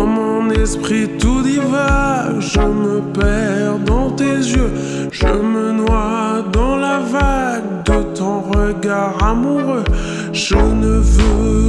Mon esprit tout divague, je me perds dans tes yeux, je me noie dans la vague de ton regard amoureux. Je ne veux